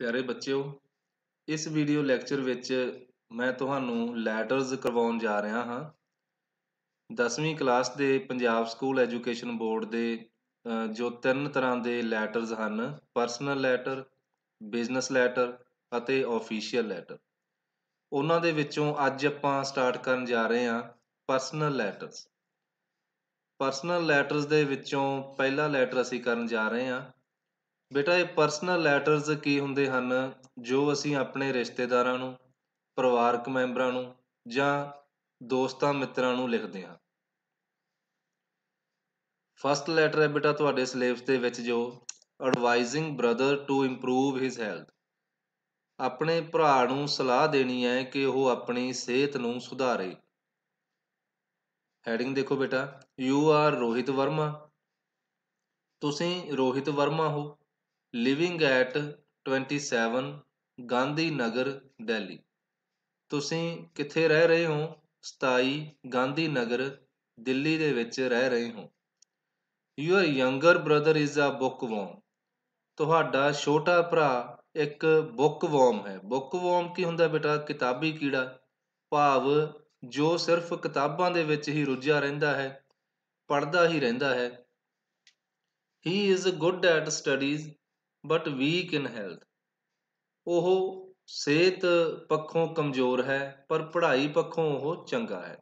ਪਿਆਰੇ ਬੱਚਿਓ, ਇਸ ਵੀਡੀਓ ਲੈਕਚਰ ਵਿੱਚ ਮੈਂ ਤੁਹਾਨੂੰ ਲੈਟਰਸ ਕਰਵਾਉਣ ਜਾ ਰਿਹਾ ਹਾਂ। 10ਵੀਂ ਕਲਾਸ ਦੇ ਪੰਜਾਬ ਸਕੂਲ ਐਜੂਕੇਸ਼ਨ ਬੋਰਡ ਦੇ ਜੋ ਤਿੰਨ ਤਰ੍ਹਾਂ ਦੇ ਲੈਟਰਸ ਹਨ ਪਰਸਨਲ ਲੈਟਰ ਬਿਜ਼ਨਸ ਲੈਟਰ ਅਤੇ ਆਫੀਸ਼ੀਅਲ ਲੈਟਰ ਉਹਨਾਂ ਦੇ ਵਿੱਚੋਂ ਅੱਜ ਆਪਾਂ ਸਟਾਰਟ ਕਰਨ ਜਾ ਰਹੇ ਹਾਂ ਪਰਸਨਲ ਲੈਟਰਸ ਪਰਸਨਲ ਲੈਟਰਸ ਦੇ ਵਿੱਚੋਂ ਪਹਿਲਾ ਲੈਟਰ ਅਸੀਂ ਕਰਨ ਜਾ ਰਹੇ ਹਾਂ ਬੇਟਾ, ਇਹ ਪਰਸਨਲ ਲੈਟਰਸ ਕੀ ਹੁੰਦੇ ਹਨ? ਜੋ ਅਸੀਂ ਆਪਣੇ ਰਿਸ਼ਤੇਦਾਰਾਂ ਨੂੰ, ਪਰਿਵਾਰਕ ਮੈਂਬਰਾਂ ਨੂੰ ਜਾਂ ਦੋਸਤਾਂ ਮਿੱਤਰਾਂ ਨੂੰ ਲਿਖਦੇ ਹਾਂ। ਫਸਟ ਲੈਟਰ ਹੈ ਬੇਟਾ ਤੁਹਾਡੇ ਸਿਲੇਬਸ ਦੇ ਵਿੱਚ ਜੋ advising brother to improve his health ਆਪਣੇ ਭਰਾ ਨੂੰ ਸਲਾਹ ਦੇਣੀ ਹੈ ਕਿ ਉਹ ਆਪਣੀ ਸਿਹਤ ਨੂੰ ਸੁਧਾਰੇ। ਹੈਡਿੰਗ ਦੇਖੋ ਬੇਟਾ ਯੂ ਆਰ ਰੋਹਿਤ ਵਰਮਾ ਤੁਸੀਂ ਰੋਹਿਤ ਵਰਮਾ ਹੋ। Living at 27 Gandhi Nagar Delhi. ਤੁਸੀਂ ਕਿੱਥੇ ਰਹਿ ਰਹੇ ਹੋ? 27 ਗਾਂਧੀ ਨਗਰ ਦਿੱਲੀ ਦੇ ਵਿੱਚ ਰਹਿ ਰਹੇ ਹੋ। Your younger brother is a bookworm ਤੁਹਾਡਾ ਛੋਟਾ ਭਰਾ ਇੱਕ ਬੁੱਕਵਰਮ ਹੈ। ਬੁੱਕਵਰਮ ਕੀ ਹੁੰਦਾ ਬੇਟਾ? ਕਿਤਾਬੀ ਕੀੜਾ। ਭਾਵ ਜੋ ਸਿਰਫ ਕਿਤਾਬਾਂ ਦੇ ਵਿੱਚ ਹੀ ਰੁੱਝਿਆ ਰਹਿੰਦਾ ਹੈ, ਪੜ੍ਹਦਾ ਹੀ ਰਹਿੰਦਾ ਹੈ। He is good at studies but weak in health ਉਹ ਸਿਹਤ ਪੱਖੋਂ ਕਮਜ਼ੋਰ ਹੈ, ਪਰ ਪੜ੍ਹਾਈ ਪੱਖੋਂ ਉਹ ਚੰਗਾ ਹੈ।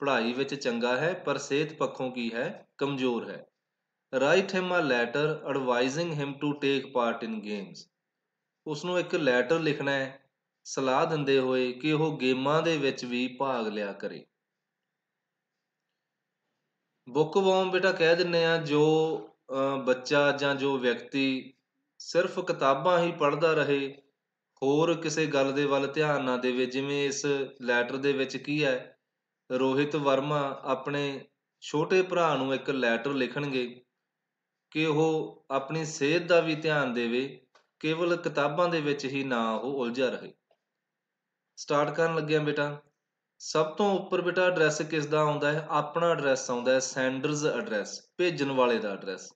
ਪੜ੍ਹਾਈ ਵਿੱਚ ਚੰਗਾ ਹੈ, ਪਰ ਸਿਹਤ ਪੱਖੋਂ ਕੀ ਹੈ? ਕਮਜ਼ੋਰ ਹੈ। Write him a letter advising him to take part in games ਉਸ ਨੂੰ ਇੱਕ ਲੈਟਰ ਲਿਖਣਾ ਹੈ, ਸਲਾਹ ਦਿੰਦੇ ਹੋਏ ਕਿ ਉਹ ਗੇਮਾਂ ਦੇ ਵਿੱਚ ਵੀ ਭਾਗ ਲਿਆ ਕਰੇ। ਬੁੱਕ ਵਰਮ ਬੇਟਾ ਕਹਿ ਦਿੰਨੇ ਆ ਜੋ ਬੱਚਾ ਜਾਂ ਜੋ ਵਿਅਕਤੀ ਸਿਰਫ ਕਿਤਾਬਾਂ ਹੀ ਪੜ੍ਹਦਾ ਰਹੇ, ਹੋਰ ਕਿਸੇ ਗੱਲ ਦੇ ਵੱਲ ਧਿਆਨ ਨਾ ਦੇਵੇ, ਜਿਵੇਂ ਇਸ ਲੈਟਰ ਦੇ ਵਿੱਚ ਕੀ ਹੈ? ਰੋਹਿਤ ਵਰਮਾ ਆਪਣੇ ਛੋਟੇ ਭਰਾ ਨੂੰ ਇੱਕ ਲੈਟਰ ਲਿਖਣਗੇ ਕਿ ਉਹ ਆਪਣੀ ਸਿਹਤ ਦਾ ਵੀ ਧਿਆਨ ਦੇਵੇ, ਕੇਵਲ ਕਿਤਾਬਾਂ ਦੇ ਵਿੱਚ ਹੀ ਨਾ ਉਹ ਉਲਝਿਆ ਰਹੇ। ਸਟਾਰਟ ਕਰਨ ਲੱਗਿਆ ਬੇਟਾ। ਸਭ ਤੋਂ ਉੱਪਰ ਬੇਟਾ ਐਡਰੈਸ ਕਿਸ ਦਾ ਆਉਂਦਾ ਹੈ? ਆਪਣਾ ਐਡਰੈਸ ਆਉਂਦਾ ਹੈ ਸੈਂਡਰਸ ਐਡਰੈਸ ਭੇਜਣ ਵਾਲੇ ਦਾ ਐਡਰੈਸ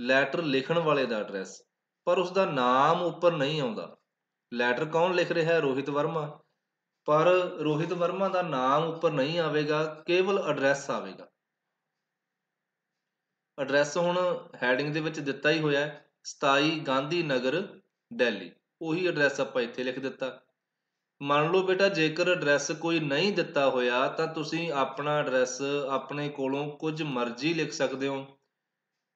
ਲੈਟਰ ਲਿਖਣ ਵਾਲੇ ਦਾ ਐਡਰੈਸ ਪਰ ਉਸ ਦਾ ਨਾਮ ਉੱਪਰ ਨਹੀਂ ਆਉਂਦਾ। ਲੈਟਰ ਕੌਣ ਲਿਖ ਰਿਹਾ ਹੈ? ਰੋਹਿਤ ਵਰਮਾ। ਪਰ ਰੋਹਿਤ ਵਰਮਾ ਦਾ ਨਾਮ ਉੱਪਰ ਨਹੀਂ ਆਵੇਗਾ, ਕੇਵਲ ਐਡਰੈਸ ਆਵੇਗਾ। ਐਡਰੈਸ ਹੁਣ ਹੈਡਿੰਗ ਦੇ ਵਿੱਚ ਦਿੱਤਾ ਹੀ ਹੋਇਆ ਹੈ 27 ਗਾਂਧੀ ਨਗਰ ਦਿੱਲੀ। ਉਹੀ ਐਡਰੈਸ ਆਪਾਂ ਇੱਥੇ ਲਿਖ ਦਿੱਤਾ। ਮੰਨ ਲਓ ਬੇਟਾ, ਜੇਕਰ ਐਡਰੈਸ ਕੋਈ ਨਹੀਂ ਦਿੱਤਾ ਹੋਇਆ, ਤਾਂ ਤੁਸੀਂ ਆਪਣਾ ਐਡਰੈਸ ਆਪਣੇ ਕੋਲੋਂ ਕੁਝ ਮਰਜ਼ੀ ਲਿਖ ਸਕਦੇ ਹੋ।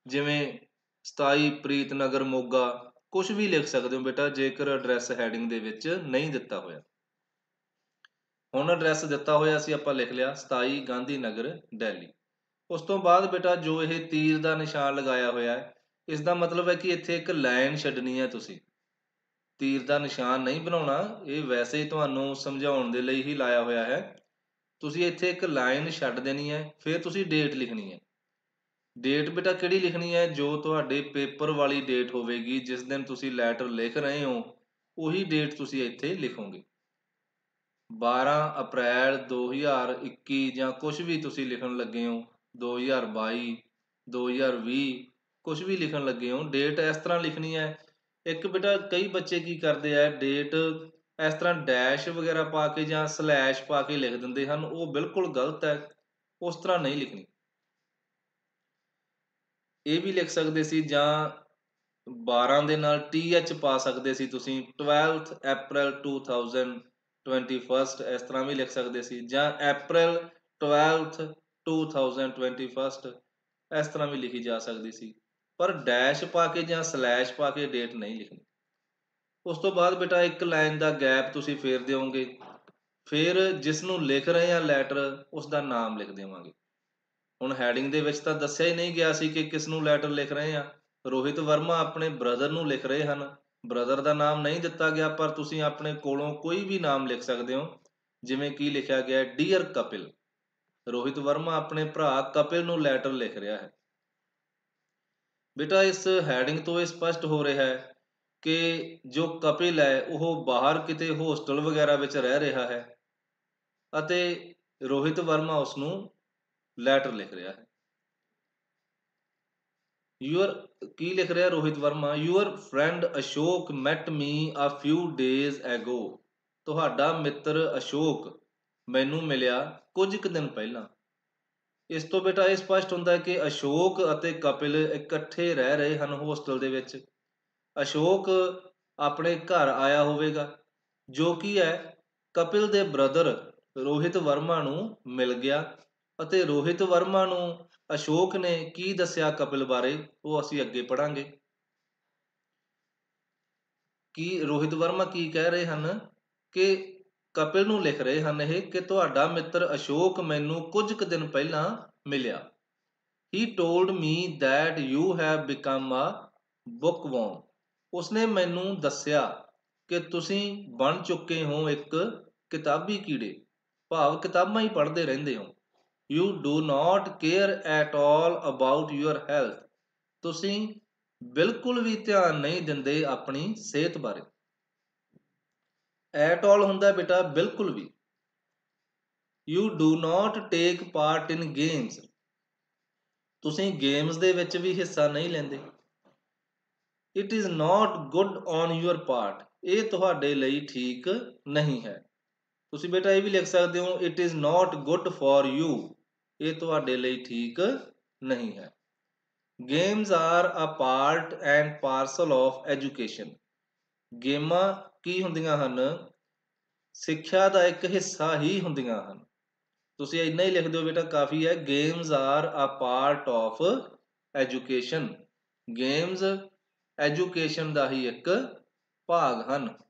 ਜਿਵੇਂ 27 ਪ੍ਰੀਤ ਨਗਰ ਮੋਗਾ। ਕੁਝ ਵੀ ਲਿਖ ਸਕਦੇ ਹੋ ਬੇਟਾ, ਜੇਕਰ ਐਡਰੈਸ ਹੈਡਿੰਗ ਦੇ ਵਿੱਚ ਨਹੀਂ ਦਿੱਤਾ ਹੋਇਆ। ਹੁਣ ਐਡਰੈਸ ਦਿੱਤਾ ਹੋਇਆ ਸੀ, ਆਪਾਂ ਲਿਖ ਲਿਆ 27 ਗਾਂਧੀ ਨਗਰ ਦਿੱਲੀ। ਉਸ ਤੋਂ ਬਾਅਦ ਬੇਟਾ, ਜੋ ਇਹ ਤੀਰ ਦਾ ਨਿਸ਼ਾਨ ਲਗਾਇਆ ਹੋਇਆ ਹੈ ਇਸ ਦਾ ਮਤਲਬ ਹੈ ਕਿ ਇੱਥੇ ਇੱਕ ਲਾਈਨ ਛੱਡਣੀ ਹੈ ਤੁਸੀਂ। ਤੀਰ ਦਾ ਨਿਸ਼ਾਨ ਨਹੀਂ ਬਣਾਉਣਾ, ਇਹ ਵੈਸੇ ਹੀ ਤੁਹਾਨੂੰ ਸਮਝਾਉਣ ਦੇ ਲਈ ਹੀ ਲਾਇਆ ਹੋਇਆ ਹੈ। ਤੁਸੀਂ ਇੱਥੇ ਇੱਕ ਲਾਈਨ ਛੱਡ ਦੇਣੀ ਹੈ, ਫਿਰ ਤੁਸੀਂ ਡੇਟ ਲਿਖਣੀ ਹੈ। ਡੇਟ ਬੇਟਾ ਕਿਹੜੀ ਲਿਖਣੀ ਹੈ? ਜੋ ਤੁਹਾਡੇ ਪੇਪਰ ਵਾਲੀ ਡੇਟ ਹੋਵੇਗੀ, ਜਿਸ ਦਿਨ ਤੁਸੀਂ ਲੈਟਰ ਲਿਖ ਰਹੇ ਹੋ, ਉਹੀ ਡੇਟ ਤੁਸੀਂ ਇੱਥੇ ਲਿਖੋਗੇ। 12 ਅਪ੍ਰੈਲ 2021 ਜਾਂ ਕੁਝ ਵੀ ਤੁਸੀਂ ਲਿਖਣ ਲੱਗੇ ਹੋ 2022 2020 ਕੁਝ ਵੀ ਲਿਖਣ ਲੱਗੇ ਹੋ ਡੇਟ ਇਸ ਤਰ੍ਹਾਂ ਲਿਖਣੀ ਹੈ। ਇੱਕ ਬੇਟਾ, ਕਈ ਬੱਚੇ ਕੀ ਕਰਦੇ ਆ ਡੇਟ ਇਸ ਤਰ੍ਹਾਂ ਡੈਸ਼ ਵਗੈਰਾ ਪਾ ਕੇ ਜਾਂ ਸਲੈਸ਼ ਪਾ ਕੇ ਲਿਖ ਦਿੰਦੇ ਹਨ, ਉਹ ਬਿਲਕੁਲ ਗਲਤ ਹੈ, ਉਸ ਤਰ੍ਹਾਂ ਨਹੀਂ ਲਿਖਣੀ। ਇਹ ਵੀ ਲਿਖ ਸਕਦੇ ਸੀ ਜਾਂ 12 ਦੇ ਨਾਲ th ਪਾ ਸਕਦੇ ਸੀ ਤੁਸੀਂ 12th April 2021 ਇਸ ਤਰ੍ਹਾਂ ਵੀ ਲਿਖ ਸਕਦੇ ਸੀ ਜਾਂ April 12th 2021 ਇਸ ਤਰ੍ਹਾਂ ਵੀ ਲਿਖੀ ਜਾ ਸਕਦੀ ਸੀ। ਪਰ ਡੈਸ਼ ਪਾ ਕੇ ਜਾਂ ਸਲੈਸ਼ ਪਾ ਕੇ ਡੇਟ ਨਹੀਂ ਲਿਖਣੀ। ਉਸ ਤੋਂ ਬਾਅਦ ਬੇਟਾ ਇੱਕ ਲਾਈਨ ਦਾ ਗੈਪ ਤੁਸੀਂ ਫੇਰ ਦਿਓਗੇ। ਫਿਰ ਜਿਸ ਨੂੰ ਲਿਖ ਰਹੇ ਆ ਲੈਟਰ ਉਸ ਦਾ ਨਾਮ ਲਿਖ ਦੇਵਾਂਗੇ। ਹੁਣ ਹੈਡਿੰਗ ਦੇ ਵਿੱਚ ਤਾਂ ਦੱਸਿਆ ਹੀ ਨਹੀਂ ਗਿਆ ਸੀ ਕਿ ਕਿਸ ਨੂੰ ਲੈਟਰ ਲਿਖ ਰਹੇ ਆ ਰੋਹਿਤ ਵਰਮਾ ਆਪਣੇ ਬ੍ਰਦਰ ਨੂੰ ਲਿਖ ਰਹੇ ਹਨ। ਬ੍ਰਦਰ ਦਾ ਨਾਮ ਨਹੀਂ ਦਿੱਤਾ ਗਿਆ, ਪਰ ਤੁਸੀਂ ਆਪਣੇ ਕੋਲੋਂ ਕੋਈ ਵੀ ਨਾਮ ਲਿਖ ਸਕਦੇ ਹੋ। ਜਿਵੇਂ ਕਿ ਲਿਖਿਆ ਗਿਆ ਡੀਅਰ ਕਪਿਲ। ਰੋਹਿਤ ਵਰਮਾ ਆਪਣੇ ਭਰਾ ਕਪਿਲ ਨੂੰ ਲੈਟਰ ਲਿਖ ਰਿਹਾ ਹੈ। ਬੇਟਾ, ਇਸ ਹੈਡਿੰਗ ਤੋਂ ਇਹ ਸਪਸ਼ਟ ਹੋ ਰਿਹਾ ਹੈ ਕਿ ਜੋ ਕਪਿਲ ਹੈ, ਉਹ ਬਾਹਰ ਕਿਤੇ ਹੋਸਟਲ ਵਗੈਰਾ ਵਿੱਚ ਰਹਿ ਰਿਹਾ ਹੈ। ਅਤੇ ਰੋਹਿਤ ਵਰਮਾ ਉਸ ਨੂੰ ਲੈਟਰ ਲਿਖ ਰਿਹਾ ਹੈ। ਯੂਅਰ ਕੀ ਲਿਖ ਰਿਹਾ Rohit Varma? Your friend Ashok met me a few days ago ਤੁਹਾਡਾ ਮਿੱਤਰ ਅਸ਼ੋਕ ਮੈਨੂੰ ਮਿਲਿਆ ਕੁਝ ਕੁ ਦਿਨ ਪਹਿਲਾਂ। ਇਸ ਤੋਂ ਬੇਟਾ ਇਹ ਸਪਸ਼ਟ ਹੁੰਦਾ ਹੈ ਕਿ ਅਸ਼ੋਕ ਅਤੇ ਕਪਿਲ ਇਕੱਠੇ ਰਹਿ ਰਹੇ ਹਨ ਹੋਸਟਲ ਦੇ ਵਿੱਚ। ਅਸ਼ੋਕ ਆਪਣੇ ਘਰ ਆਇਆ ਹੋਵੇਗਾ, ਜੋ ਕਿ ਹੈ ਕਪਿਲ ਦੇ ਬ੍ਰਦਰ ਰੋਹਿਤ ਵਰਮਾ ਨੂੰ ਮਿਲ ਗਿਆ। ਅਤੇ ਰੋਹਿਤ ਵਰਮਾ ਨੂੰ ਅਸ਼ੋਕ ਨੇ ਕੀ ਦੱਸਿਆ ਕਪਿਲ ਬਾਰੇ, ਉਹ ਅਸੀਂ ਅੱਗੇ ਪੜਾਂਗੇ ਕਿ ਰੋਹਿਤ ਵਰਮਾ ਕੀ ਕਹਿ ਰਹੇ ਹਨ? ਕਿ ਕਪਿਲ ਨੂੰ ਲਿਖ ਰਹੇ ਹਨ ਇਹ ਕਿ ਤੁਹਾਡਾ ਮਿੱਤਰ ਅਸ਼ੋਕ ਮੈਨੂੰ ਕੁਝ ਕੁ ਦਿਨ ਪਹਿਲਾਂ ਮਿਲਿਆ। He told me that you have become a bookworm ਉਸਨੇ ਮੈਨੂੰ ਦੱਸਿਆ ਕਿ ਤੁਸੀਂ ਬਣ ਚੁੱਕੇ ਹੋ ਇੱਕ ਕਿਤਾਬੀ ਕੀੜੇ। ਭਾਵ ਕਿਤਾਬਾਂ ਹੀ ਪੜ੍ਹਦੇ ਰਹਿੰਦੇ ਹੋ। You do not care at all about your health ਤੁਸੀਂ ਬਿਲਕੁਲ ਵੀ ਧਿਆਨ ਨਹੀਂ ਦਿੰਦੇ ਆਪਣੀ ਸਿਹਤ ਬਾਰੇ। ਐਟ ਆਲ ਹੁੰਦਾ ਬੇਟਾ, ਬਿਲਕੁਲ ਵੀ। You do not take part in games ਤੁਸੀਂ ਗੇਮਸ ਦੇ ਵਿੱਚ ਵੀ ਹਿੱਸਾ ਨਹੀਂ ਲੈਂਦੇ। It is not good on your part ਇਹ ਤੁਹਾਡੇ ਲਈ ਠੀਕ ਨਹੀਂ ਹੈ। ਤੁਸੀਂ ਬੇਟਾ ਇਹ ਵੀ ਲਿਖ ਸਕਦੇ ਹੋ it is not good for you ਇਹ ਤੁਹਾਡੇ ਲਈ ਠੀਕ ਨਹੀਂ ਹੈ। Games are a part and parcel of education ਗੇਮਾਂ ਕੀ ਹੁੰਦੀਆਂ ਹਨ? ਸਿੱਖਿਆ ਦਾ ਇੱਕ ਹਿੱਸਾ ਹੀ ਹੁੰਦੀਆਂ ਹਨ। ਤੁਸੀਂ ਇੰਨਾ ਹੀ ਲਿਖ ਦਿਓ ਬੇਟਾ, ਕਾਫੀ ਹੈ। Games are a part of education games education ਦਾ ਹੀ ਇੱਕ ਭਾਗ ਹਨ।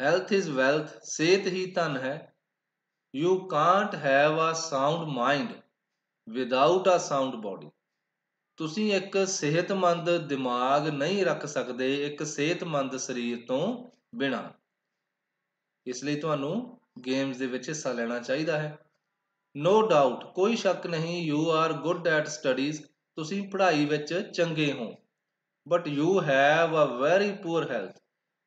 ਹੈਲਥ ਇਜ਼ ਵੈਲਥ ਸਿਹਤ ਹੀ ਧਨ ਹੈ। You can't have a sound mind without a sound body ਤੁਸੀਂ ਇੱਕ ਸਿਹਤਮੰਦ ਦਿਮਾਗ ਨਹੀਂ ਰੱਖ ਸਕਦੇ ਇੱਕ ਸਿਹਤਮੰਦ ਸਰੀਰ ਤੋਂ ਬਿਨਾ। ਇਸ ਲਈ ਤੁਹਾਨੂੰ ਗੇਮਸ ਦੇ ਵਿੱਚ ਹਿੱਸਾ ਲੈਣਾ ਚਾਹੀਦਾ ਹੈ। ਨੋ ਡਾਊਟ ਕੋਈ ਸ਼ੱਕ ਨਹੀਂ you are good at studies ਤੁਸੀਂ ਪੜ੍ਹਾਈ ਵਿੱਚ ਚੰਗੇ ਹੋ। But you have a very poor health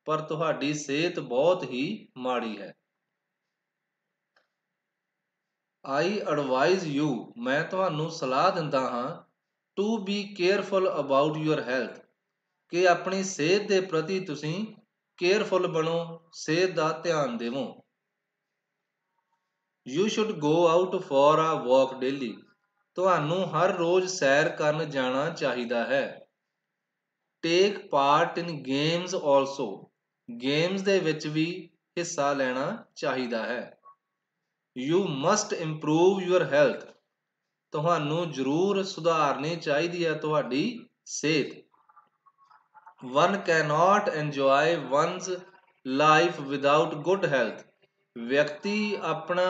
ਪਰ ਤੁਹਾਡੀ ਸਿਹਤ ਬਹੁਤ ਹੀ ਮਾੜੀ ਹੈ। ਆਈ ਐਡਵਾਈਜ਼ ਯੂ ਮੈਂ ਤੁਹਾਨੂੰ ਸਲਾਹ ਦਿੰਦਾ ਹਾਂ to be careful about your health ਕਿ ਆਪਣੀ ਸਿਹਤ ਦੇ ਪ੍ਰਤੀ ਤੁਸੀਂ ਕੇਅਰਫੁਲ ਬਣੋ, ਸਿਹਤ ਦਾ ਧਿਆਨ ਦੇਵੋ। You should go out for a walk daily ਤੁਹਾਨੂੰ ਹਰ ਰੋਜ਼ ਸੈਰ ਕਰਨ ਜਾਣਾ ਚਾਹੀਦਾ ਹੈ। Take part in games also games ਦੇ ਵਿੱਚ ਵੀ ਹਿੱਸਾ ਲੈਣਾ ਚਾਹੀਦਾ ਹੈ you must improve your health ਤੁਹਾਨੂੰ ਜ਼ਰੂਰ ਸੁਧਾਰਨੀ ਚਾਹੀਦੀ ਹੈ ਤੁਹਾਡੀ ਸਿਹਤ one cannot enjoy one's life without good health ਵਿਅਕਤੀ ਆਪਣਾ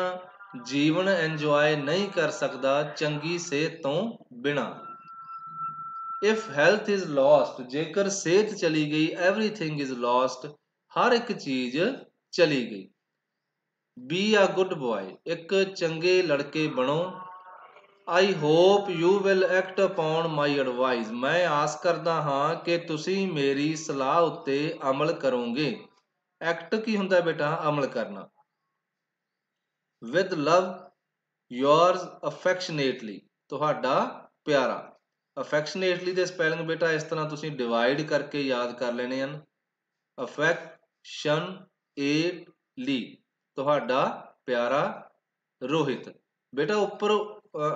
ਜੀਵਨ ਇੰਜੋਏ ਨਹੀਂ ਕਰ ਸਕਦਾ ਚੰਗੀ ਸਿਹਤ ਤੋਂ ਬਿਨਾ ਇਫ ਹੈਲਥ ਇਜ਼ ਲੋਸਟ ਜੇਕਰ ਸਿਹਤ ਚਲੀ ਗਈ एवरीथिंग ਇਜ਼ ਲੋਸਟ ਹਰ ਇੱਕ ਚੀਜ਼ ਚਲੀ ਗਈ। ਬੀ ਅ ਗੁੱਡ ਬॉय ਇੱਕ ਚੰਗੇ ਲੜਕੇ ਬਣੋ। I hope you will act upon my advice ਮੈਂ ਆਸ ਕਰਦਾ ਹਾਂ ਕਿ ਤੁਸੀਂ ਮੇਰੀ ਸਲਾਹ ਉੱਤੇ ਅਮਲ ਕਰੋਗੇ। ਐਕਟ ਕੀ ਹੁੰਦਾ ਬੇਟਾ? ਅਮਲ ਕਰਨਾ। ਵਿਦ ਲਵ yours affectionately, ਤੁਹਾਡਾ ਪਿਆਰਾ। Affectionately ਦੇ ਸਪੈਲਿੰਗ ਬੇਟਾ, ਇਸ ਤਰ੍ਹਾਂ ਤੁਸੀਂ ਡਿਵਾਈਡ ਕਰਕੇ ਯਾਦ ਕਰ ਲੈਣੇ ਹਨ। ਅਫੈਕਟ ਸ਼ਨ ਏ ਲੀ, ਤੁਹਾਡਾ ਪਿਆਰਾ ਰੋਹਿਤ। ਬੇਟਾ, ਉੱਪਰ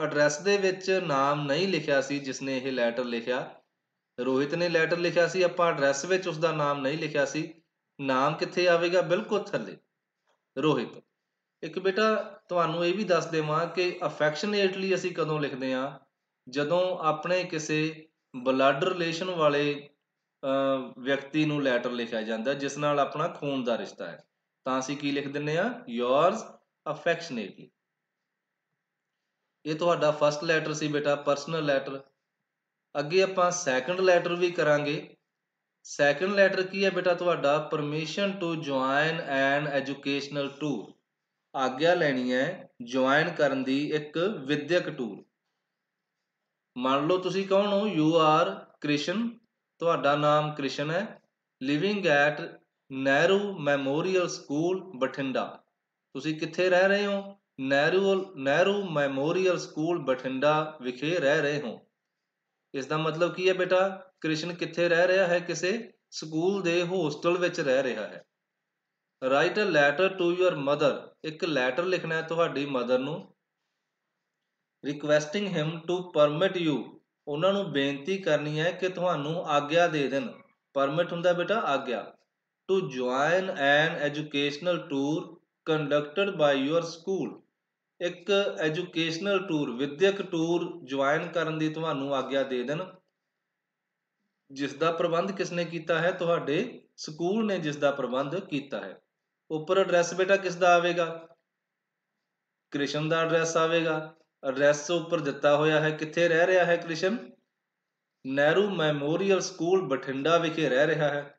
ਐਡਰੈਸ ਦੇ ਵਿੱਚ ਨਾਮ ਨਹੀਂ ਲਿਖਿਆ ਸੀ ਜਿਸ ਨੇ ਇਹ ਲੈਟਰ ਲਿਖਿਆ। ਰੋਹਿਤ ਨੇ ਲੈਟਰ ਲਿਖਿਆ ਸੀ, ਆਪਾਂ ਐਡਰੈਸ ਵਿੱਚ ਉਸ ਦਾ ਨਾਮ ਨਹੀਂ ਲਿਖਿਆ ਸੀ। ਨਾਮ ਕਿੱਥੇ ਆਵੇਗਾ? ਬਿਲਕੁਲ ਥੱਲੇ। ਰੋਹਿਤ, ਇੱਕ ਬੇਟਾ, ਤੁਹਾਨੂੰ ਇਹ ਵੀ ਦੱਸ ਦੇਵਾਂ ਕਿ ਅਫੈਕਸ਼ਨੇਟਲੀ ਅਸੀਂ ਕਦੋਂ ਲਿਖਦੇ ਆ ਜਦੋਂ ਆਪਣੇ ਕਿਸੇ ਬਲੱਡ ਰਿਲੇਸ਼ਨ ਵਾਲੇ ਵਿਅਕਤੀ ਨੂੰ ਲੈਟਰ ਲਿਖਿਆ ਜਾਂਦਾ, ਜਿਸ ਨਾਲ ਆਪਣਾ ਖੂਨ ਦਾ ਰਿਸ਼ਤਾ ਹੈ। ਤਾਂ ਅਸੀਂ ਕੀ ਲਿਖ ਦਿੰਨੇ ਆ yours affectionately. ਇਹ ਤੁਹਾਡਾ ਫਰਸਟ ਲੈਟਰ ਸੀ ਬੇਟਾ ਪਰਸਨਲ ਲੈਟਰ ਅੱਗੇ ਆਪਾਂ ਸੈਕੰਡ ਲੈਟਰ ਵੀ ਕਰਾਂਗੇ। ਸੈਕੰਡ ਲੈਟਰ ਕੀ ਹੈ ਬੇਟਾ ਤੁਹਾਡਾ? Permission to join an educational tour ਆਗਿਆ ਲੈਣੀ ਹੈ ਜੁਆਇਨ ਕਰਨ ਦੀ ਇੱਕ ਵਿਦਿਅਕ ਟੂਰ ਮੰਨ ਲਓ ਤੁਸੀਂ ਕੌਣ ਹੋ? ਯੂ ਆਰ ਕ੍ਰਿਸ਼ਨ ਤੁਹਾਡਾ ਨਾਮ ਕ੍ਰਿਸ਼ਨ ਹੈ। Living at Nehru Memorial School Bathinda. ਤੁਸੀਂ ਕਿੱਥੇ ਰਹਿ ਰਹੇ ਹੋ? ਨਹਿਰੂ ਨਹਿਰੂ ਮੈਮੋਰੀਅਲ ਸਕੂਲ ਬਠਿੰਡਾ ਵਿਖੇ ਰਹਿ ਰਹੇ ਹੋ। ਇਸ ਦਾ ਮਤਲਬ ਕੀ ਹੈ ਬੇਟਾ? ਕ੍ਰਿਸ਼ਨ ਕਿੱਥੇ ਰਹਿ ਰਿਹਾ ਹੈ? ਕਿਸੇ ਸਕੂਲ ਦੇ ਹੋਸਟਲ ਵਿੱਚ ਰਹਿ ਰਿਹਾ ਹੈ। Write a letter to your mother ਇੱਕ ਲੈਟਰ ਲਿਖਣਾ ਹੈ ਤੁਹਾਡੀ ਮਦਰ ਨੂੰ। Requesting him to permit you ਉਹਨਾਂ ਨੂੰ ਬੇਨਤੀ ਕਰਨੀ ਹੈ ਕਿ ਤੁਹਾਨੂੰ ਆਗਿਆ ਦੇ ਦੇਣ। ਪਰਮਿਟ ਹੁੰਦਾ ਬੇਟਾ ਆਗਿਆ। To join an educational tour conducted by your school ਇੱਕ ਐਜੂਕੇਸ਼ਨਲ ਟੂਰ ਵਿਦਿਅਕ ਟੂਰ ਜੁਆਇਨ ਕਰਨ ਦੀ ਤੁਹਾਨੂੰ ਆਗਿਆ ਦੇ ਦੇਣ। ਜਿਸ ਦਾ ਪ੍ਰਬੰਧ ਕਿਸਨੇ ਕੀਤਾ ਹੈ? ਤੁਹਾਡੇ ਸਕੂਲ ਨੇ ਜਿਸ ਦਾ ਪ੍ਰਬੰਧ ਕੀਤਾ ਹੈ। ਉੱਪਰ ਐਡਰੈਸ ਬੇਟਾ ਕਿਸ ਦਾ ਆਵੇਗਾ? ਕ੍ਰਿਸ਼ਨ ਦਾ ਐਡਰੈਸ ਆਵੇਗਾ। ਐਡਰੈਸ ਉੱਪਰ ਦਿੱਤਾ ਹੋਇਆ ਹੈ। ਕਿੱਥੇ ਰਹਿ ਰਿਹਾ ਹੈ ਕ੍ਰਿਸ਼ਨ? ਨਹਿਰੂ ਮੈਮੋਰੀਅਲ ਸਕੂਲ ਬਠਿੰਡਾ ਵਿਖੇ ਰਹਿ ਰਿਹਾ ਹੈ।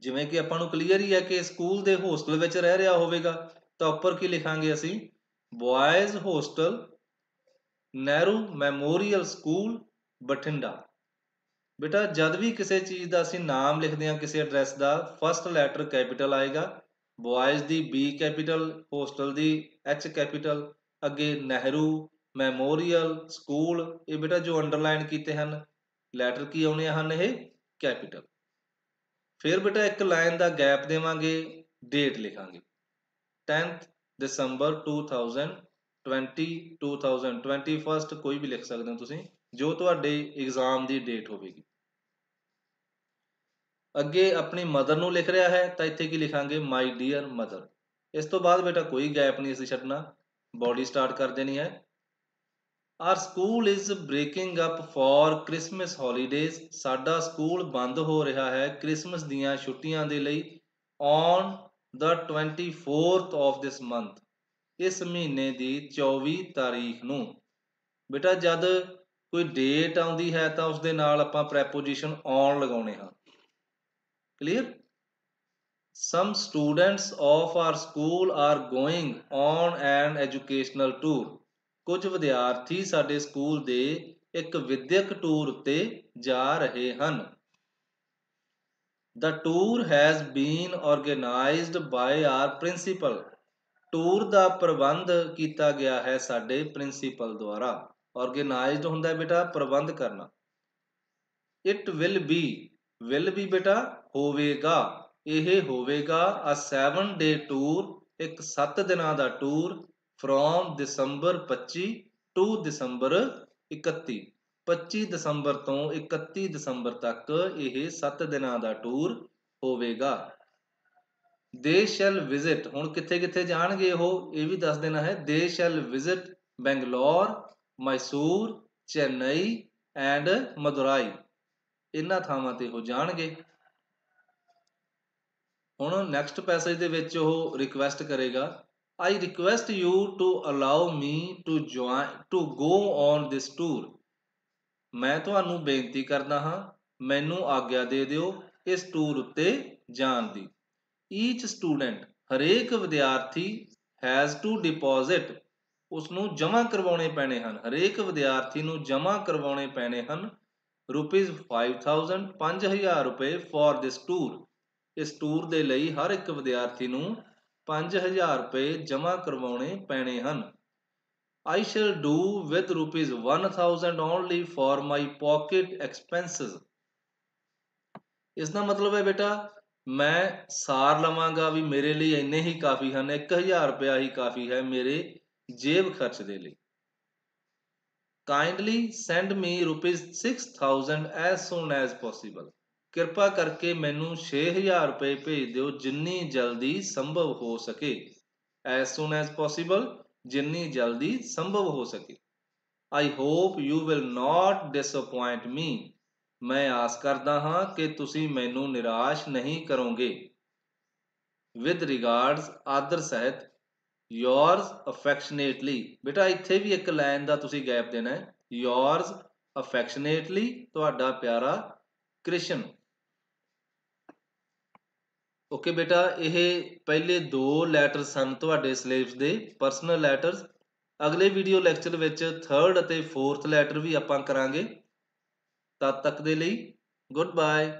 ਜਿਵੇਂ ਕਿ ਆਪਾਂ ਨੂੰ ਕਲੀਅਰ ਹੀ ਹੈ ਕਿ ਸਕੂਲ ਦੇ ਹੋਸਟਲ ਵਿੱਚ ਰਹਿ ਰਿਹਾ ਹੋਵੇਗਾ। ਤਾਂ ਉੱਪਰ ਕੀ ਲਿਖਾਂਗੇ ਅਸੀਂ? Boys hostel Nehru Memorial School, Bathinda. ਬੇਟਾ, ਜਦ ਵੀ ਕਿਸੇ ਚੀਜ਼ ਦਾ ਅਸੀਂ ਨਾਮ ਲਿਖਦੇ ਹਾਂ, ਕਿਸੇ ਐਡਰੈਸ ਦਾ ਫਸਟ ਲੈਟਰ ਕੈਪੀਟਲ ਆਏਗਾ। ਬॉयਜ਼ ਦੀ ਬੀ ਕੈਪੀਟਲ ਹੋਸਟਲ ਦੀ ਐਚ ਕੈਪੀਟਲ ਅੱਗੇ ਨਹਿਰੂ, ਮੈਮੋਰੀਅਲ, ਸਕੂਲ, ਇਹ ਬੇਟਾ ਜੋ ਅੰਡਰਲਾਈਨ ਕੀਤੇ ਹਨ ਲੈਟਰ ਕੀ ਆਉਣੇ ਹਨ ਇਹ? ਕੈਪੀਟਲ ਫਿਰ ਬੇਟਾ ਇੱਕ ਲਾਈਨ ਦਾ ਗੈਪ ਦੇਵਾਂਗੇ ਡੇਟ ਲਿਖਾਂਗੇ। 10th ਦਸੰਬਰ 2020 2021 ਕੋਈ ਵੀ ਲਿਖ ਸਕਦੇ ਹੋ ਤੁਸੀਂ, ਜੋ ਤੁਹਾਡੇ ਐਗਜ਼ਾਮ ਦੀ ਡੇਟ ਹੋਵੇਗੀ। ਅੱਗੇ ਆਪਣੀ ਮਦਰ ਨੂੰ ਲਿਖ ਰਿਹਾ ਹੈ, ਤਾਂ ਇੱਥੇ ਕੀ ਲਿਖਾਂਗੇ? ਮਾਈ ਡੀਅਰ ਮਦਰ ਇਸ ਤੋਂ ਬਾਅਦ ਬੇਟਾ ਕੋਈ ਗੈਪ ਨਹੀਂ ਅਸੀਂ ਛੱਡਣਾ। ਬੋਡੀ ਸਟਾਰਟ ਕਰ ਦੇਣੀ ਹੈ our school is breaking up for Christmas holidays. ਸਾਡਾ ਸਕੂਲ ਬੰਦ ਹੋ ਰਿਹਾ ਹੈ ਕ੍ਰਿਸਮਸ ਦੀਆਂ ਛੁੱਟੀਆਂ ਦੇ ਲਈ on the 24th of this month, ਇਸ ਮਹੀਨੇ ਦੀ 24 ਤਾਰੀਖ ਨੂੰ। ਬੇਟਾ, ਜਦ ਕੋਈ ਡੇਟ ਆਉਂਦੀ ਹੈ ਤਾਂ ਉਸ ਦੇ ਨਾਲ ਆਪਾਂ ਪ੍ਰੈਪੋਜੀਸ਼ਨ ਔਨ ਲਗਾਉਣੇ ਹਾਂ। Clear some students of our school are going on an educational tour ਕੁਝ ਵਿਦਿਆਰਥੀ ਸਾਡੇ ਸਕੂਲ ਦੇ ਇੱਕ ਵਿਦਿਅਕ ਟੂਰ ਉੱਤੇ ਜਾ ਰਹੇ ਹਨ The tour has been organized by our principal tour ਦਾ ਪ੍ਰਬੰਧ ਕੀਤਾ ਗਿਆ ਹੈ ਸਾਡੇ ਪ੍ਰਿੰਸੀਪਲ ਦੁਆਰਾ ਆਰਗੇਨਾਈਜ਼ਡ ਹੁੰਦਾ ਹੈ ਬੇਟਾ ਪ੍ਰਬੰਧ ਕਰਨਾ it will be will be ਬੇਟਾ ਹੋਵੇਗਾ ਇਹ ਹੋਵੇਗਾ ਅ 7 ਡੇ ਟੂਰ ਇੱਕ 7 ਦਿਨਾਂ ਦਾ tour from December 25 to December 31 25 ਦਸੰਬਰ ਤੋਂ 31 ਦਸੰਬਰ ਤੱਕ ਇਹ 7 ਦਿਨਾਂ ਦਾ ਟੂਰ ਹੋਵੇਗਾ। ਦੇ ਸ਼ੈਲ ਵਿਜ਼ਿਟ ਹੁਣ ਕਿੱਥੇ ਕਿੱਥੇ ਜਾਣਗੇ ਉਹ? ਇਹ ਵੀ ਦੱਸ ਦੇਣਾ ਹੈ। They shall visit Bangalore Mysore Chennai and Madurai ਇਹਨਾਂ ਥਾਵਾਂ ਤੇ ਉਹ ਜਾਣਗੇ। ਹੁਣ ਨੈਕਸਟ ਪੈਸੇਜ ਦੇ ਵਿੱਚ ਉਹ ਰਿਕੁਐਸਟ ਕਰੇਗਾ I request you to allow me to join to go on this tour ਮੈਂ ਤੁਹਾਨੂੰ ਬੇਨਤੀ ਕਰਦਾ ਹਾਂ, ਮੈਨੂੰ ਆਗਿਆ ਦੇ ਦਿਓ ਇਸ ਟੂਰ ਉੱਤੇ ਜਾਣ ਦੀ। ਈਚ ਸਟੂਡੈਂਟ ਹਰੇਕ ਵਿਦਿਆਰਥੀ ਹੈਜ਼ ਟੂ ਡਿਪੋਜ਼ਿਟ ਉਸ ਨੂੰ ਜਮ੍ਹਾਂ ਕਰਵਾਉਣੇ ਪੈਣੇ ਹਨ। ਹਰੇਕ ਵਿਦਿਆਰਥੀ ਨੂੰ ਜਮ੍ਹਾਂ ਕਰਵਾਉਣੇ ਪੈਣੇ ਹਨ ਰੁਪੀਸ 5000 5000 ਰੁਪਏ ਫॉर ਦਿਸ ਟੂਰ ਇਸ ਟੂਰ ਦੇ ਲਈ ਹਰ ਇੱਕ ਵਿਦਿਆਰਥੀ ਨੂੰ 5000 ਰੁਪਏ ਜਮ੍ਹਾਂ ਕਰਵਾਉਣੇ ਪੈਣੇ ਹਨ। I shall do with rupees 1000 only for my pocket expenses ਇਸ ਦਾ ਮਤਲਬ ਹੈ ਬੇਟਾ, ਮੈਂ ਸਾਰ ਲਵਾਂਗਾ ਵੀ ਮੇਰੇ ਲਈ ਇੰਨੇ ਹੀ ਕਾਫੀ ਹਨ 1000 ਰੁਪਇਆ ਹੀ ਕਾਫੀ ਹੈ ਮੇਰੇ ਜੇਬ ਖਰਚ ਦੇ ਲਈ। Kindly send me rupees 6000 as soon as possible ਕਿਰਪਾ ਕਰਕੇ ਮੈਨੂੰ 6000 ਰੁਪਏ ਭੇਜ ਦਿਓ ਜਿੰਨੀ ਜਲਦੀ ਸੰਭਵ ਹੋ ਸਕੇ ਐਸ ਸੂਨ ਐਸ ਪੋਸੀਬਲ ਜਿੰਨੀ ਜਲਦੀ ਸੰਭਵ ਹੋ ਸਕੇ I hope you will not disappoint me ਮੈਂ ਆਸ ਕਰਦਾ ਹਾਂ ਕਿ ਤੁਸੀਂ ਮੈਨੂੰ ਨਿਰਾਸ਼ ਨਹੀਂ ਕਰੋਗੇ ਵਿਦ ਰਿਗਾਰਡਸ ਆਦਰ ਸਹਿਤ ਯੋਰਸ ਅਫੈਕਸ਼ਨੇਟਲੀ ਬੇਟਾ ਇੱਥੇ ਵੀ ਇੱਕ ਲਾਈਨ ਦਾ ਤੁਸੀਂ ਗੈਪ ਦੇਣਾ ਹੈ ਯੋਰਸ ਅਫੈਕਸ਼ਨੇਟਲੀ ਤੁਹਾਡਾ ਪਿਆਰਾ ਕ੍ਰਿਸ਼ਨ ਓਕੇ ਬੇਟਾ, ਇਹ ਪਹਿਲੇ ਦੋ ਲੈਟਰ ਸਨ ਤੁਹਾਡੇ ਸਿਲੇਬਸ ਦੇ ਪਰਸਨਲ ਲੈਟਰਸ ਅਗਲੇ ਵੀਡੀਓ ਲੈਕਚਰ ਵਿੱਚ ਥਰਡ ਅਤੇ ਫੋਰਥ ਲੈਟਰ ਵੀ ਆਪਾਂ ਕਰਾਂਗੇ। ਤਦ ਤੱਕ ਦੇ ਲਈ ਗੁੱਡ ਬਾਏ